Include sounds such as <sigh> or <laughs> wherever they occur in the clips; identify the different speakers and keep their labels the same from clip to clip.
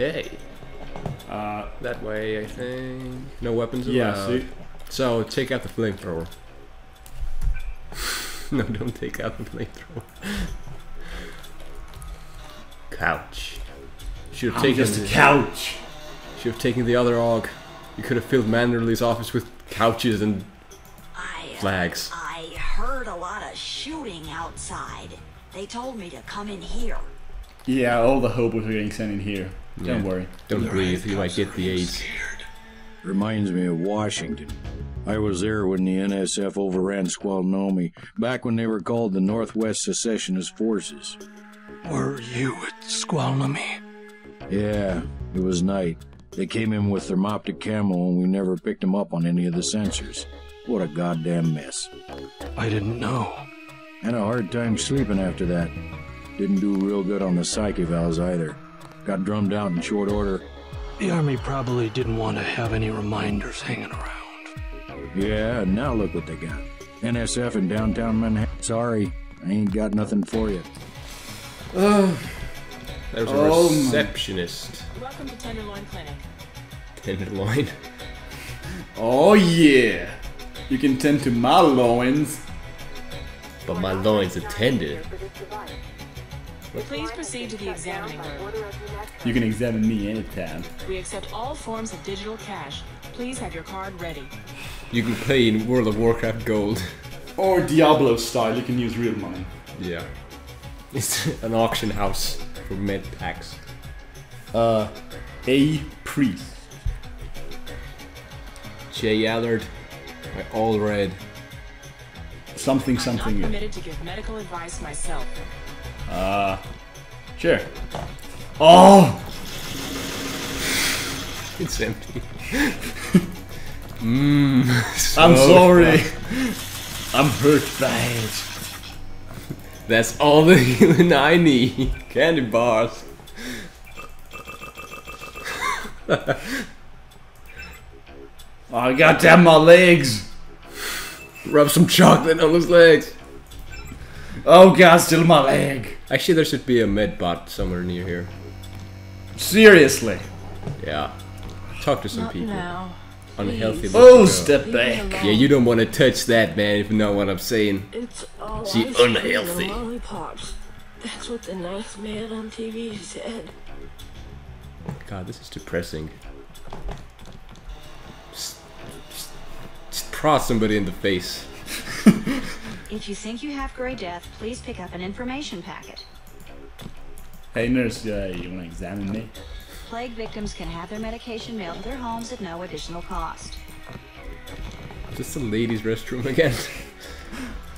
Speaker 1: Okay.
Speaker 2: Uh,
Speaker 1: That way, I think. No weapons
Speaker 2: yeah,
Speaker 1: allowed.
Speaker 2: see?
Speaker 1: So take out the flamethrower. <laughs> no, don't take out the flamethrower. Couch. Should have
Speaker 2: I'm
Speaker 1: taken.
Speaker 2: just a
Speaker 1: the-
Speaker 2: couch.
Speaker 1: Should have taken the other og. You could have filled Manderley's office with couches and
Speaker 3: I, uh,
Speaker 1: flags.
Speaker 3: I heard a lot of shooting outside. They told me to come in here.
Speaker 2: Yeah, all the hobos are getting sent in here. Don't worry.
Speaker 1: Don't breathe, you might get the AIDS.
Speaker 4: Reminds me of Washington. I was there when the NSF overran Snoqualmie, back when they were called the Northwest Secessionist Forces.
Speaker 5: Were you at Snoqualmie?
Speaker 4: Yeah, it was night. They came in with thermoptic camo and we never picked them up on any of the sensors. What a goddamn mess.
Speaker 5: I didn't know.
Speaker 4: Had a hard time sleeping after that. Didn't do real good on the psych evals either. Got drummed out in short order.
Speaker 5: The army probably didn't want to have any reminders hanging around.
Speaker 4: Yeah, and now look what they got. NSF in downtown Manhattan. Sorry, I ain't got nothing for you. <sighs>
Speaker 1: There's a
Speaker 2: Oh my-
Speaker 1: receptionist.
Speaker 6: Welcome to Tenderloin Clinic.
Speaker 1: Tenderloin.
Speaker 2: Oh yeah! You can tend to my loins.
Speaker 1: But my loins are tender.
Speaker 6: Please proceed to the examining room.
Speaker 2: You can examine me anytime.
Speaker 6: We accept all forms of digital cash. Please have your card ready.
Speaker 1: You can play in World of Warcraft Gold.
Speaker 2: Or Diablo style, you can use real money.
Speaker 1: Yeah. <laughs> It's an auction house for med packs.
Speaker 2: Uh, a priest.
Speaker 1: Jay Allard. I all red.
Speaker 2: Something, something.
Speaker 6: I'm
Speaker 2: something.
Speaker 6: not permitted to give medical advice myself.
Speaker 2: Uh, sure. Oh!
Speaker 1: It's empty. Mmm. <laughs>
Speaker 2: I'm sorry. I'm hurt bad.
Speaker 1: That's all the <laughs> healing I need. Candy bars.
Speaker 2: Oh, goddamn my legs.
Speaker 1: Rub some chocolate on his legs.
Speaker 2: Oh god, still my leg.
Speaker 1: Actually, there should be a med bot somewhere near here.
Speaker 2: Seriously.
Speaker 1: Yeah. Talk to some
Speaker 6: Not
Speaker 1: people.
Speaker 6: now.
Speaker 1: Unhealthy.
Speaker 2: Oh,
Speaker 1: looking girl.
Speaker 2: step back.
Speaker 1: Yeah, you don't want to touch that, man, if you know what I'm saying.
Speaker 7: It's all
Speaker 1: She
Speaker 7: ice
Speaker 1: unhealthy.
Speaker 7: lollipops. That's what the nice man on TV said.
Speaker 1: God, this is depressing. Just, just, just prod somebody in the face.
Speaker 3: If you think you have Gray Death, please pick up an information packet.
Speaker 2: Hey nurse, uh, you wanna examine me?
Speaker 3: Plague victims can have their medication mailed to their homes at no additional cost.
Speaker 1: Just this the ladies' restroom again? <laughs>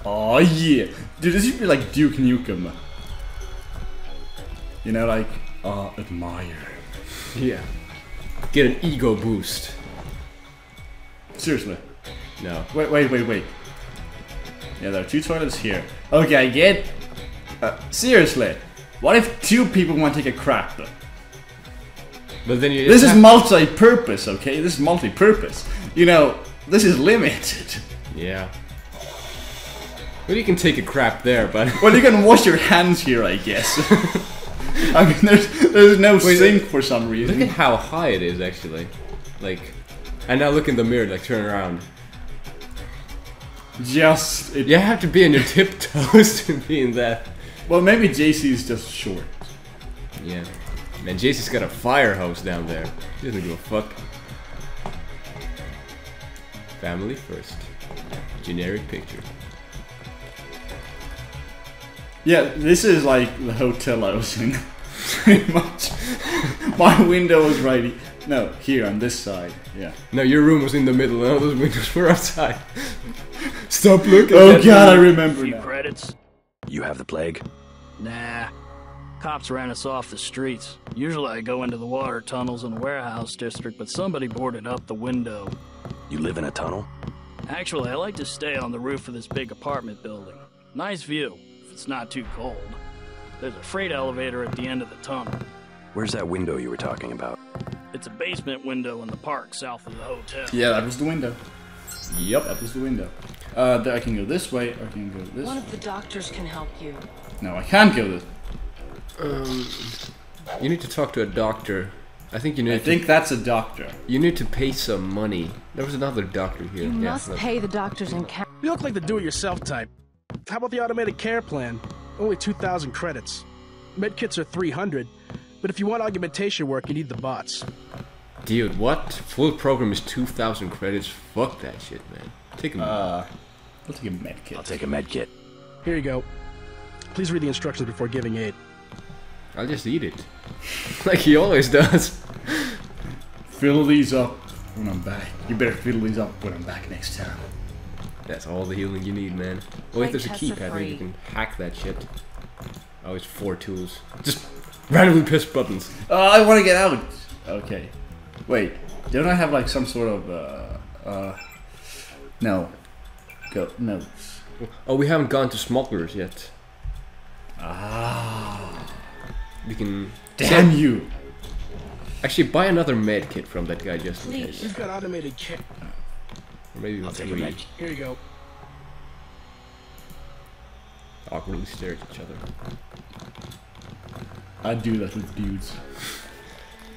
Speaker 2: Oh yeah. Dude, this should be like Duke Nukem. You know, like, uh, admire.
Speaker 1: yeah. Get an ego boost.
Speaker 2: Seriously.
Speaker 1: No.
Speaker 2: Wait, wait, wait, wait. Yeah, there are two toilets here. Okay, I get. Uh, seriously. What if two people want to take a crap?
Speaker 1: But then you.
Speaker 2: This is multi-purpose, okay? This is multi-purpose. You know, this is limited.
Speaker 1: Yeah. Well, you can take a crap there, but. <laughs>
Speaker 2: Well, you can wash your hands here, I guess. <laughs> I mean, there's there's no
Speaker 1: Wait,
Speaker 2: sink for some reason.
Speaker 1: Look at how high it is, actually. Like. And now look in the mirror, like turn around.
Speaker 2: Just it,
Speaker 1: You have to be on your tiptoes <laughs> to be in that.
Speaker 2: well, maybe JC is just short.
Speaker 1: Yeah. Man, JC's got a fire hose down there. He doesn't give a fuck. Family first. Generic picture.
Speaker 2: Yeah, this is like the hotel I was in. <laughs> Pretty much. My window was right. He- No, here on this side. Yeah.
Speaker 1: No, your room was in the middle and all those windows were outside. <laughs> Stop looking
Speaker 2: Oh
Speaker 1: at
Speaker 2: god, I remember
Speaker 8: Few
Speaker 2: now.
Speaker 8: credits?
Speaker 9: You have the plague?
Speaker 8: Nah. Cops ran us off the streets. Usually I go into the water tunnels in the warehouse district, but somebody boarded up the window.
Speaker 9: You live in a tunnel?
Speaker 8: Actually, I like to stay on the roof of this big apartment building. Nice view, if it's not too cold. There's a freight elevator at the end of the tunnel.
Speaker 9: Where's that window you were talking about?
Speaker 8: It's a basement window in the park south of the hotel.
Speaker 2: Yeah, that was the window.
Speaker 1: Yep.
Speaker 2: That was the window. Uh, th- I can go this way, or I can go this
Speaker 6: One
Speaker 2: way.
Speaker 6: of the doctors can help you.
Speaker 2: No, I can't go this.
Speaker 1: Um, you need to talk to a doctor I think you need
Speaker 2: I
Speaker 1: to
Speaker 2: think that's a doctor.
Speaker 1: you need to pay some money. There was another doctor here.
Speaker 6: You
Speaker 1: yeah,
Speaker 6: must
Speaker 1: look.
Speaker 6: pay the doctors in cash.
Speaker 10: You look like the do-it-yourself type. How about the automated care plan? Only 2,000 credits. Medkits are 300, but if you want augmentation work, you need the bots.
Speaker 1: Dude, what? Full program is 2,000 credits. Fuck that shit, man. Take a
Speaker 2: Uh, I'll take a med kit.
Speaker 9: I'll take a med kit.
Speaker 10: Here you go. Please read the instructions before giving aid.
Speaker 1: I'll just eat it. <laughs> like he always does.
Speaker 2: Fill these up when I'm back. You better fill these up when I'm back next time.
Speaker 1: That's all the healing you need, man. Oh, wait, there's a keypad where you can hack that shit. Oh, it's four tools. Just randomly press buttons.
Speaker 2: Oh, I want to get out. Okay. Wait. Don't I have like some sort of uh uh? No. Go no.
Speaker 1: Oh, we haven't gone to smugglers yet.
Speaker 2: Ah.
Speaker 1: We can.
Speaker 2: Damn you.
Speaker 1: Actually, buy another med kit from that guy just in case.
Speaker 10: We've got automated kit.
Speaker 1: Or maybe
Speaker 9: I'll take a
Speaker 1: three.
Speaker 9: med
Speaker 10: Here you go.
Speaker 1: Awkwardly stare at each other.
Speaker 2: I do that with dudes.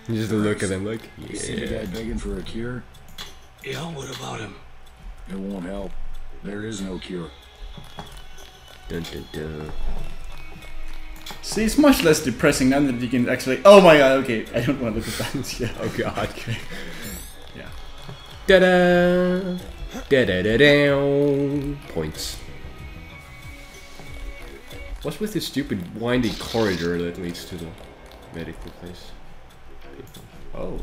Speaker 1: You just look at them like,
Speaker 4: You see the guy begging for a cure?
Speaker 5: Yeah, what about him?
Speaker 4: It won't help. There is no cure.
Speaker 1: Dun, dun, dun.
Speaker 2: See, it's much less depressing now that you can actually. Oh my god. Okay, I don't want to look at that. <laughs> yeah.
Speaker 1: Oh god. Okay.
Speaker 2: Yeah.
Speaker 1: Da da da da da da. Points. What's with this stupid windy corridor that leads to the medical place?
Speaker 2: Oh.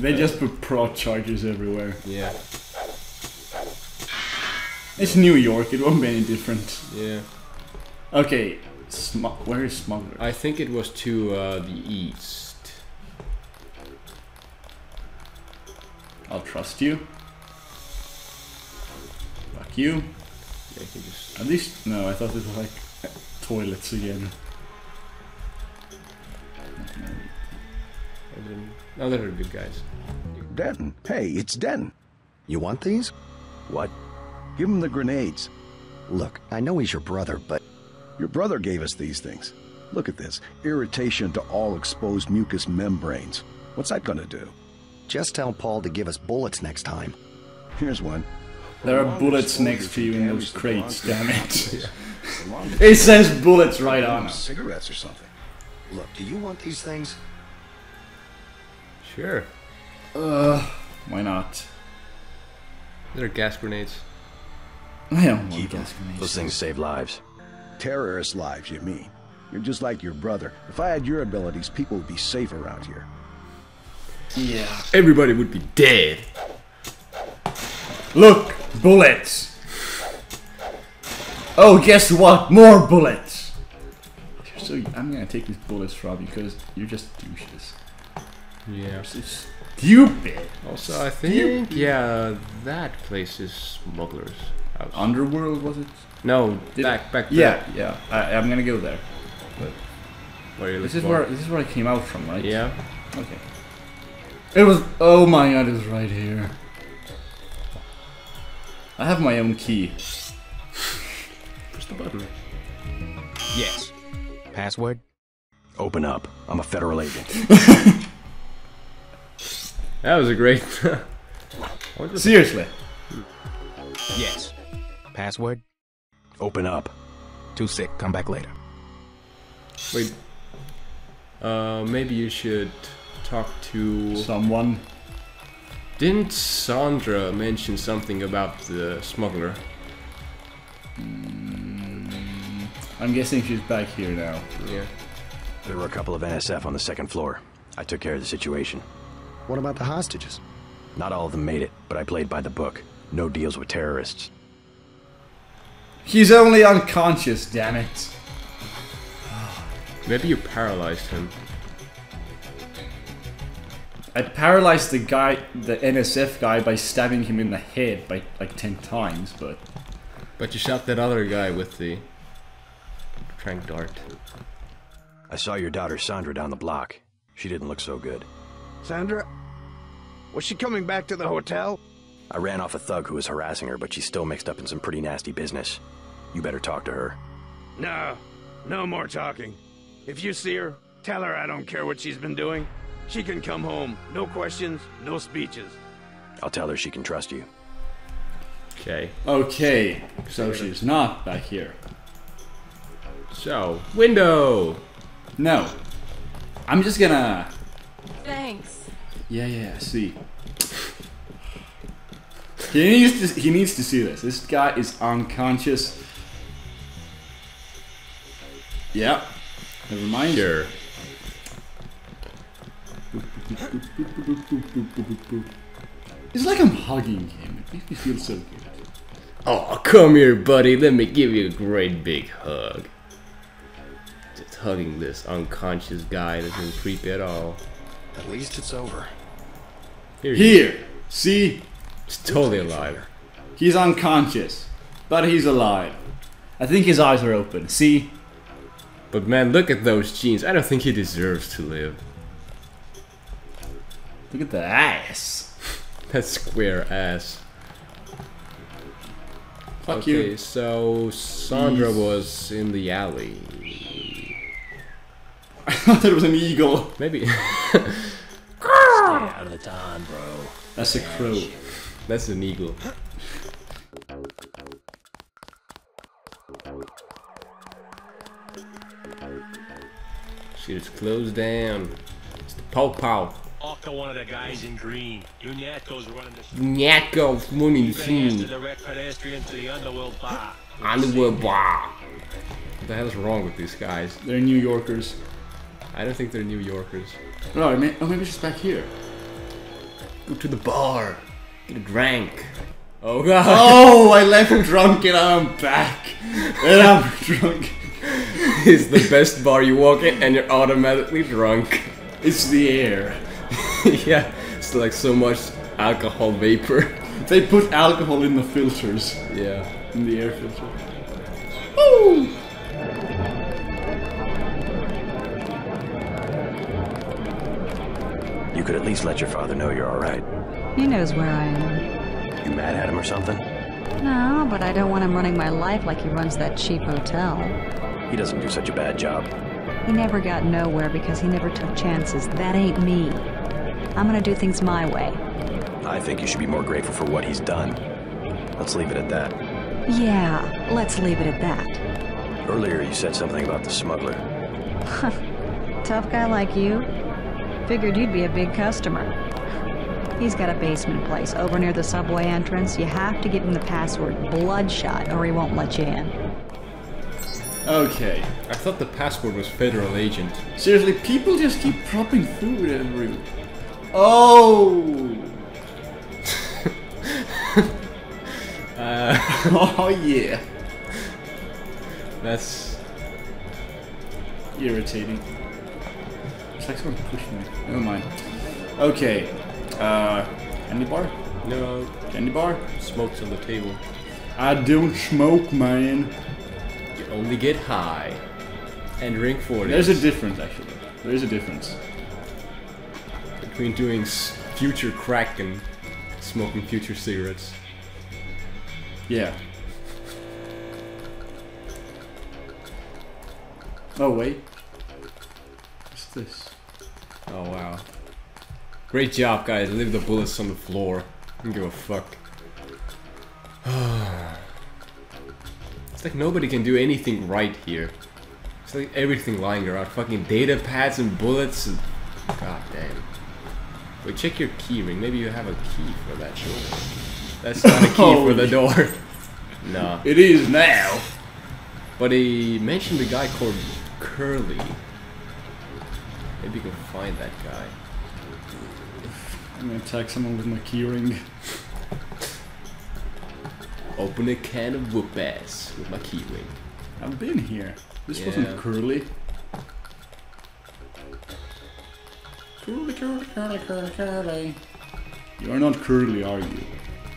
Speaker 2: They just put prod charges everywhere.
Speaker 1: Yeah,
Speaker 2: It's New York. It won't be any different.
Speaker 1: yeah.
Speaker 2: Okay. Smu- where is smuggler?
Speaker 1: I think it was to uh, the east.
Speaker 2: I'll trust you. Fuck you.
Speaker 1: Yeah, you can just.
Speaker 2: At least, no, I thought it was like toilets again.
Speaker 1: No, they're good guys.
Speaker 11: Denton. Hey, it's Denton. You want these?
Speaker 9: What?
Speaker 11: Give him the grenades.
Speaker 12: Look, I know he's your brother, but
Speaker 11: Your brother gave us these things. Look at this. Irritation to all exposed mucous membranes. What's that gonna do?
Speaker 12: just tell Paul to give us bullets next time.
Speaker 11: Here's one.
Speaker 2: There are bullets next to you in those crates, damn
Speaker 11: bronchos.
Speaker 2: it. <laughs>
Speaker 11: The longer-
Speaker 2: It says bullets right on them.
Speaker 11: Cigarettes or something.
Speaker 12: Look, do you want these things?
Speaker 1: Sure.
Speaker 2: Uh, why not?
Speaker 1: They're gas grenades.
Speaker 2: I don't want
Speaker 9: Keep 'em.
Speaker 2: gas grenades.
Speaker 9: Those things save lives.
Speaker 11: Terrorist lives, you mean? You're just like your brother. If I had your abilities, people would be safe around here.
Speaker 2: Yeah.
Speaker 1: Everybody would be dead.
Speaker 2: Look, bullets. Oh, guess what? More bullets. So. I'm gonna take these bullets from you because you're just douches.
Speaker 1: Yeah.
Speaker 2: You're so stupid.
Speaker 1: Also, I think yeah, that place is smugglers' house.
Speaker 2: Underworld was it?
Speaker 1: No,
Speaker 2: Did-
Speaker 1: back back.
Speaker 2: Yeah, yeah. I, I'm gonna go there.
Speaker 1: There. Where are you
Speaker 2: This is
Speaker 1: for?
Speaker 2: where this is where I came out from, right?
Speaker 1: Yeah.
Speaker 2: Okay. It was. Oh my god! It was right here. I have my own key.
Speaker 1: Push the button.
Speaker 9: Yes. Password? Open up. I'm a federal agent. <laughs>
Speaker 1: That was a great. <laughs>
Speaker 2: Seriously.
Speaker 9: yes. Password? Open up. Too sick. Come back later.
Speaker 1: Wait. Uh, maybe you should talk to.
Speaker 2: Someone.
Speaker 1: Didn't Sandra mention something about the smuggler?
Speaker 2: I'm guessing she's back here now.
Speaker 1: Yeah.
Speaker 9: There were a couple of NSF on the second floor. I took care of the situation.
Speaker 12: What about the hostages?
Speaker 9: Not all of them made it, but I played by the book. No deals with terrorists.
Speaker 2: He's only unconscious, damn it. <sighs>
Speaker 1: Maybe you paralyzed him.
Speaker 2: I paralyzed the guy, the NSF guy, by stabbing him in the head by like 10 times, but.
Speaker 1: But you shot that other guy with the trank dart.
Speaker 9: I saw your daughter Sandra down the block. She didn't look so good.
Speaker 10: Sandra? Was she coming back to the hotel?
Speaker 9: I ran off a thug who was harassing her, but she's still mixed up in some pretty nasty business. You better talk to her.
Speaker 13: No, no more talking. If you see her, tell her I don't care what she's been doing.
Speaker 9: She can come home. No questions, no speeches. I'll tell her she can trust you.
Speaker 1: Okay.
Speaker 2: Okay, so she's not back here.
Speaker 1: So, window.
Speaker 2: No. I'm just gonna.
Speaker 6: Thanks.
Speaker 2: Yeah, yeah. See. He needs to. He needs to see this. This guy is unconscious. Yep. Never mind.
Speaker 1: Sure.
Speaker 2: It's like I'm hugging him. It makes me feel so good.
Speaker 1: Oh, come here, buddy. Let me give you a great big hug. Just hugging this unconscious guy doesn't creep at all.
Speaker 12: At least it's over.
Speaker 1: Here,
Speaker 2: Here. See.
Speaker 1: he's totally alive.
Speaker 2: He's unconscious, but he's alive. I think his eyes are open. See.
Speaker 1: But man, look at those jeans. I don't think he deserves to live.
Speaker 2: Look at the ass. <laughs>
Speaker 1: That square ass.
Speaker 2: Fuck
Speaker 1: okay,
Speaker 2: you.
Speaker 1: so Sandra
Speaker 2: He's-
Speaker 1: was in the alley. <laughs>
Speaker 2: I thought there was an eagle.
Speaker 1: Maybe. <laughs>
Speaker 9: Out of the town, bro.
Speaker 2: That's a crow.
Speaker 1: That's an eagle. Shit is closed down. It's the Pow Pow.
Speaker 13: Talk to one of the guys in green. Uniatko's running the
Speaker 1: Nyatko money
Speaker 13: You've been asked to
Speaker 1: scene.
Speaker 13: direct pedestrian to the underworld bar.
Speaker 1: Underwood bar. What the hell is wrong with these guys?
Speaker 2: They're New Yorkers.
Speaker 1: I don't think they're New Yorkers.
Speaker 2: No, may- oh, maybe she's back here.
Speaker 1: Go to the bar. Get a drink. Oh god.
Speaker 2: Oh, I left drunk and I'm back. And I'm drunk.
Speaker 1: it's the best bar you walk in and you're automatically drunk.
Speaker 2: It's the air. <laughs>
Speaker 1: yeah, it's like so much alcohol vapor.
Speaker 2: They put alcohol in the filters.
Speaker 1: Yeah.
Speaker 2: In the air filter. Woo!
Speaker 9: You could at least let your father know you're alright.
Speaker 14: He knows where I am.
Speaker 9: You mad at him or something?
Speaker 14: No, but I don't want him running my life like he runs that cheap hotel.
Speaker 9: He doesn't do such a bad job.
Speaker 14: He never got nowhere because he never took chances. That ain't me. I'm gonna do things my way.
Speaker 9: I think you should be more grateful for what he's done. Let's leave it at that.
Speaker 14: Yeah, let's leave it at that.
Speaker 9: Earlier, you said something about the smuggler. <laughs>
Speaker 14: Tough guy like you? Figured you'd be a big customer. He's got a basement place over near the subway entrance. You have to give him the password Bloodshot or he won't let you in.
Speaker 2: Okay.
Speaker 1: I thought the password was federal agent.
Speaker 2: Seriously, people just keep propping food everywhere. Oh! <laughs>
Speaker 1: Uh, <laughs>
Speaker 2: oh yeah.
Speaker 1: That's
Speaker 2: irritating. It's like someone pushing me. Never mind. Okay. Uh, candy bar?
Speaker 1: No.
Speaker 2: Candy bar?
Speaker 1: Smokes on the table.
Speaker 2: I don't smoke, man.
Speaker 1: You only get high. And drink 40.
Speaker 2: There's a difference, actually. There is a difference.
Speaker 1: Between doing future crack and smoking future cigarettes.
Speaker 2: Yeah. Oh, wait. What's this?
Speaker 1: Oh wow. Great job, guys. Leave the bullets on the floor. I don't give a fuck. <sighs> it's like nobody can do anything right here. It's like everything lying around. Fucking data pads and bullets. And... God damn. Wait, check your keyring. Maybe you have a key for that door. That's not a key for the <laughs>
Speaker 2: oh,
Speaker 1: door. <laughs> nah.
Speaker 2: It is now.
Speaker 1: But he mentioned a guy called Curly. Maybe you can find that guy.
Speaker 2: I'm gonna attack someone with my keyring.
Speaker 1: Open a can of whoop ass with my keyring.
Speaker 2: I've been here. This
Speaker 1: Yeah.
Speaker 2: wasn't curly. Curly, curly, curly, curly, curly. You are not curly, are you?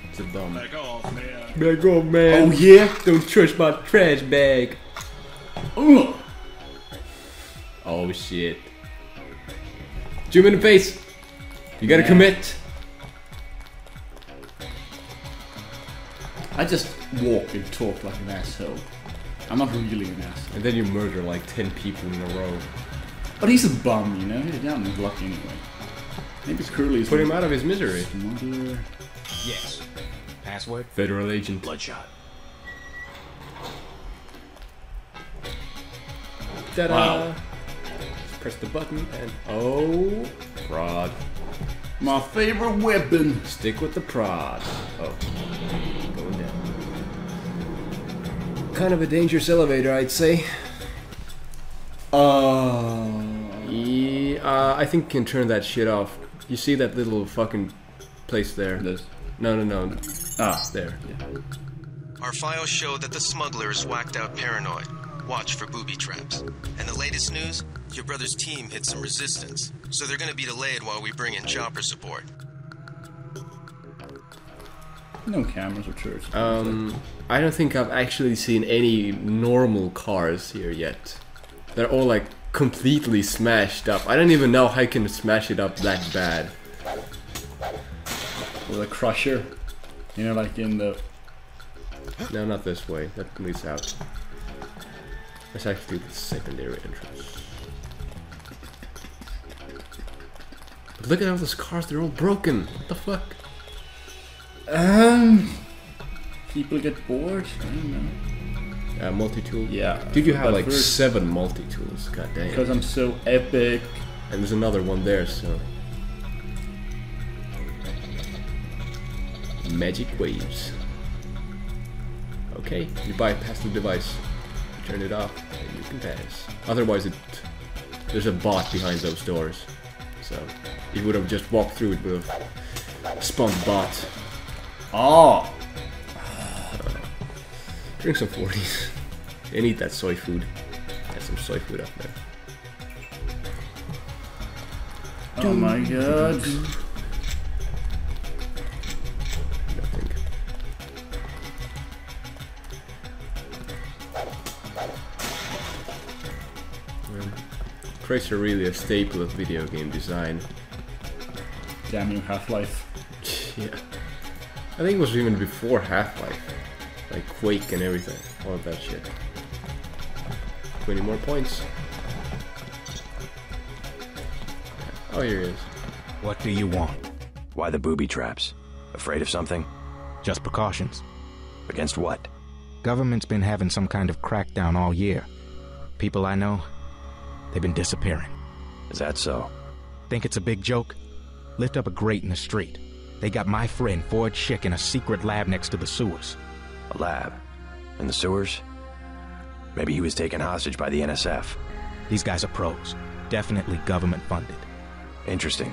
Speaker 1: It's a bum.
Speaker 13: Back off, man.
Speaker 1: Back off, man.
Speaker 2: Oh yeah?
Speaker 1: Don't touch my trash bag.
Speaker 2: Ugh.
Speaker 1: Oh shit. Zoom in the face. You gotta
Speaker 2: Yeah.
Speaker 1: commit.
Speaker 2: I just walk and talk like an asshole. I'm not really an asshole.
Speaker 1: And then you murder like 10 people in a row.
Speaker 2: But he's a bum, you know? He's down the block anyway. Maybe it's Curly's
Speaker 1: Put him out of his misery.
Speaker 2: Smuggler.
Speaker 9: Yes. Password?
Speaker 1: Federal agent.
Speaker 9: Bloodshot.
Speaker 1: Ta-da!
Speaker 2: Wow.
Speaker 1: Just press the button and oh, prod.
Speaker 2: My favorite weapon.
Speaker 1: Stick with the prod. Oh, going down. Kind of a dangerous elevator, I'd say.
Speaker 2: Uh,
Speaker 1: Yeah, uh, I think you can turn that shit off. You see that little fucking place there?
Speaker 2: This.
Speaker 1: No, no, no.
Speaker 2: Ah.
Speaker 1: There.
Speaker 15: Our files show that the smuggler is whacked out paranoid. Watch for booby traps. And the latest news? Your brother's team hit some resistance, so they're gonna be delayed while we bring in chopper support.
Speaker 2: no cameras or church.
Speaker 1: Um, I don't think I've actually seen any normal cars here yet. They're all like completely smashed up. I don't even know how I can smash it up that bad.
Speaker 2: With a crusher. You know, like in the.
Speaker 1: No, not this way. That leads out. That's actually the secondary entrance. But look at all those cars, they're all broken. What the fuck?
Speaker 2: Um. People get bored. I don't know.
Speaker 1: Uh, multi-tool?
Speaker 2: Yeah.
Speaker 1: Dude, you have like
Speaker 2: first-
Speaker 1: seven multi-tools. God damn.
Speaker 2: Because I'm so epic.
Speaker 1: And there's another one there, so. Magic waves. Okay, you bypass the device. Turn it off, and you can pass. Otherwise, it there's a bot behind those doors. So, if you would have just walked through, it would have spawned bot.
Speaker 2: Oh! <sighs>
Speaker 1: Drink some 40s. and eat that soy food. There's some soy food up there.
Speaker 2: Oh my god.
Speaker 1: Crates are really a staple of video game design.
Speaker 2: Damn you, Half Life. <laughs>
Speaker 1: Yeah. I think it was even before Half-Life. Like Quake and everything. All that shit. 20 more points. Oh, here he is.
Speaker 9: What do you want?
Speaker 12: Why the booby traps? Afraid of something?
Speaker 9: Just precautions.
Speaker 12: Against what?
Speaker 9: Government's been having some kind of crackdown all year. People I know, they've been disappearing.
Speaker 12: Is that so?
Speaker 9: Think it's a big joke? Lift up a grate in the street. They got my friend Ford Schick in a secret lab next to the sewers.
Speaker 12: A lab? In the sewers? Maybe he was taken hostage by the NSF.
Speaker 9: These guys are pros. Definitely government funded.
Speaker 12: Interesting.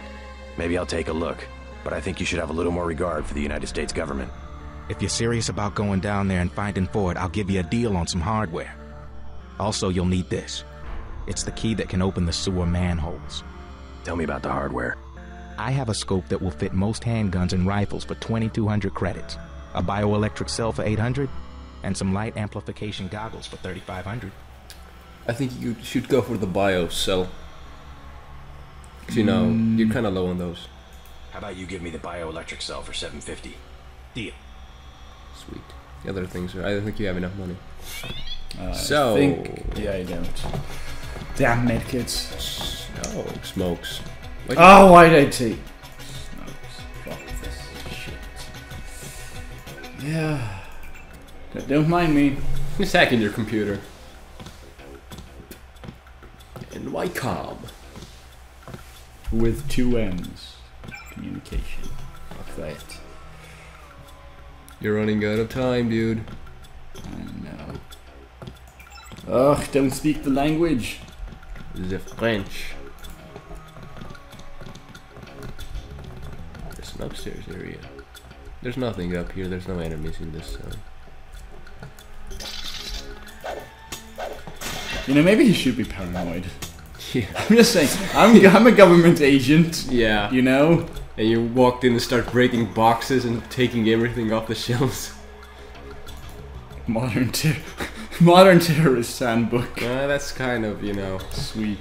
Speaker 12: Maybe I'll take a look. But I think you should have a little more regard for the United States government.
Speaker 9: If you're serious about going down there and finding Ford, I'll give you a deal on some hardware. Also, you'll need this. It's the key that can open the sewer manholes.
Speaker 12: Tell me about the hardware.
Speaker 9: I have a scope that will fit most handguns and rifles for 2,200 credits, a bioelectric cell for 800, and some light amplification goggles for 3,500.
Speaker 1: I think you should go for the bio cell. 'Cause, you know, you're kind of low on those.
Speaker 12: How about you give me the bioelectric cell for 750?
Speaker 9: Deal.
Speaker 1: Sweet. The other things, are, I don't think you have enough money.
Speaker 2: Uh,
Speaker 1: so,
Speaker 2: I think, yeah, I don't. Damn medkits.
Speaker 1: Oh, smokes. Wait.
Speaker 2: Oh, why did I take? Smokes. Fuck this shit. Yeah. Don't- Don't mind me.
Speaker 1: Just hacking your computer. And why cob?
Speaker 2: With two M's. Communication. Fuck that.
Speaker 1: You're running out of time, dude.
Speaker 2: I know. Ugh, don't speak the language.
Speaker 1: The French. There's an upstairs area. There's nothing up here. There's no enemies in this zone.
Speaker 2: You know, maybe he should be paranoid. <laughs>
Speaker 1: Yeah.
Speaker 2: I'm just saying, I'm, <laughs> I'm a government agent.
Speaker 1: Yeah.
Speaker 2: You know?
Speaker 1: And you walked in and start breaking boxes and taking everything off the shelves.
Speaker 2: Modern ter- <laughs> modern terrorist handbook.
Speaker 1: Uh, that's kind of, you know,
Speaker 2: Sweet.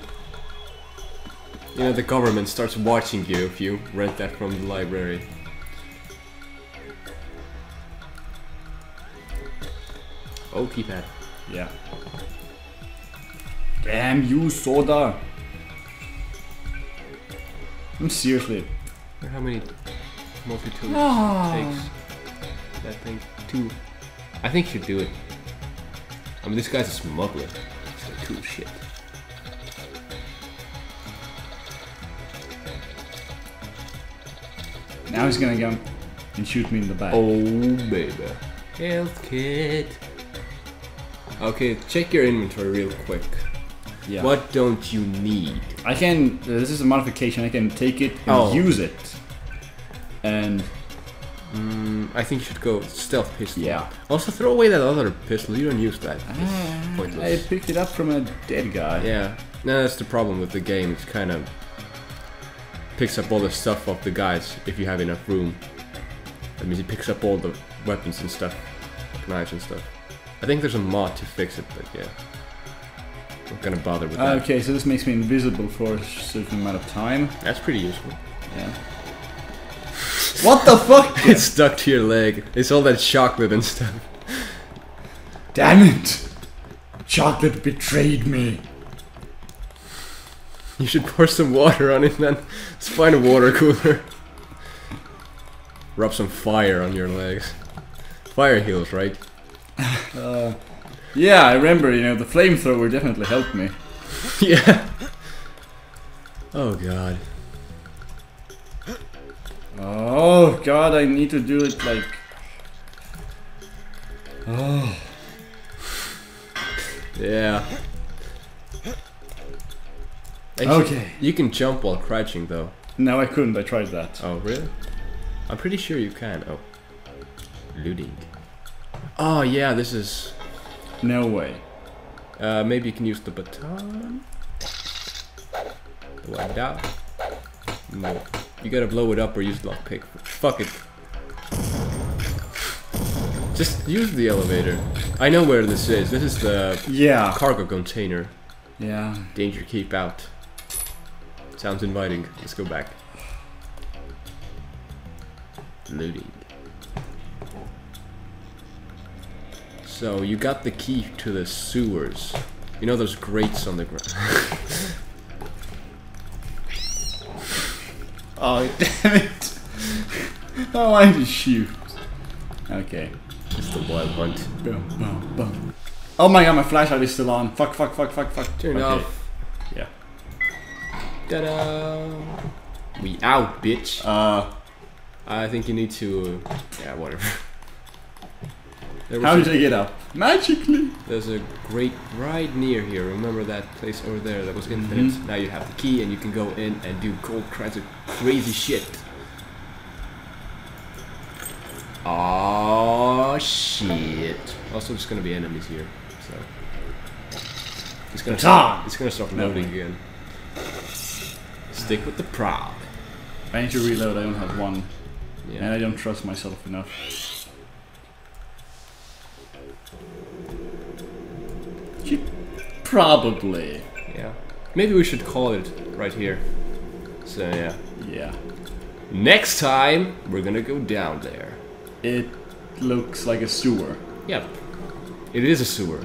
Speaker 1: you know, the government starts watching you if you rent that from the library. Oh, keypad.
Speaker 2: Yeah. Damn you, soda. I'm seriously
Speaker 1: how many multi-tools
Speaker 2: Ah.
Speaker 1: takes that thing? Two. I think you should do it. I mean, this guy's a smuggler. He's got cool shit.
Speaker 2: Now he's gonna come and shoot me in the back.
Speaker 1: Oh, baby. Health kit. Okay, check your inventory real quick.
Speaker 2: Yeah.
Speaker 1: What don't you need?
Speaker 2: I can. Uh, this is a modification. I can take it and
Speaker 1: Oh.
Speaker 2: use it. And
Speaker 1: I think you should go stealth pistol.
Speaker 2: Yeah.
Speaker 1: Also, throw away that other pistol. You don't use that. Ah, it's
Speaker 2: I picked it up from a dead guy.
Speaker 1: Yeah. No, that's the problem with the game. It's kind of picks up all the stuff off the guys if you have enough room. That means it picks up all the weapons and stuff, knives and stuff. I think there's a mod to fix it, but yeah. Not gonna bother with that.
Speaker 2: Okay, so this makes me invisible for a certain amount of time.
Speaker 1: That's pretty useful.
Speaker 2: Yeah. What the fuck? <laughs>
Speaker 1: it's stuck to your leg. It's all that chocolate and stuff.
Speaker 2: Damn it! Chocolate betrayed me.
Speaker 1: You should pour some water on it then. Let's find a water cooler. Rub some fire on your legs. Fire heals, right?
Speaker 2: Uh, yeah, I remember. You know, the flamethrower definitely helped me. <laughs>
Speaker 1: yeah. Oh god.
Speaker 2: Oh god, I need to do it like. Oh.
Speaker 1: Yeah.
Speaker 2: Okay.
Speaker 1: You can jump while crouching though.
Speaker 2: No, I couldn't. I tried that.
Speaker 1: Oh, really? I'm pretty sure you can. Oh. Looting. Oh, yeah, this is...
Speaker 2: No way.
Speaker 1: Uh, maybe you can use the baton? Like that? No. You gotta blow it up or use lockpick. Fuck it. Just use the elevator. I know where this is. This is the
Speaker 2: Yeah.
Speaker 1: cargo container.
Speaker 2: Yeah.
Speaker 1: Danger, keep out. Sounds inviting. Let's go back. Looting. So you got the key to the sewers. You know those grates on the ground. <laughs>
Speaker 2: Oh <laughs> damn it! Oh I wanted to shoot. Okay.
Speaker 1: it's the wild hunt.
Speaker 2: Boom, boom, boom. Oh my god, my flashlight is still on. Fuck, fuck, fuck, fuck, fuck.
Speaker 1: Turn
Speaker 2: okay.
Speaker 1: off.
Speaker 2: Yeah.
Speaker 1: Ta-da! We out, bitch.
Speaker 2: Uh,
Speaker 1: I think you need to. Uh, yeah, whatever. <laughs>
Speaker 2: How
Speaker 1: a-
Speaker 2: did I get up? Magically.
Speaker 1: There's a great right near here. Remember that place over there that was infinite?
Speaker 2: Mhm.
Speaker 1: Now you have the key and you can go in and do all kinds of crazy shit. Oh shit! Also, there's gonna be enemies here, so it's gonna
Speaker 2: Ta!
Speaker 1: start, it's gonna start
Speaker 2: No
Speaker 1: loading
Speaker 2: way.
Speaker 1: again. Stick with the prod.
Speaker 2: I need to reload. I don't have one,
Speaker 1: Yeah.
Speaker 2: and I don't trust myself enough. Probably.
Speaker 1: Yeah. Maybe we should call it right here. So yeah.
Speaker 2: Yeah.
Speaker 1: Next time we're gonna go down there.
Speaker 2: It looks like a sewer.
Speaker 1: Yep. It is a sewer.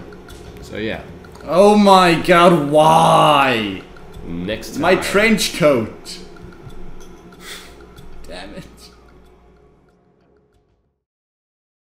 Speaker 1: So yeah.
Speaker 2: Oh my god, why?
Speaker 1: Next time.
Speaker 2: My trench coat.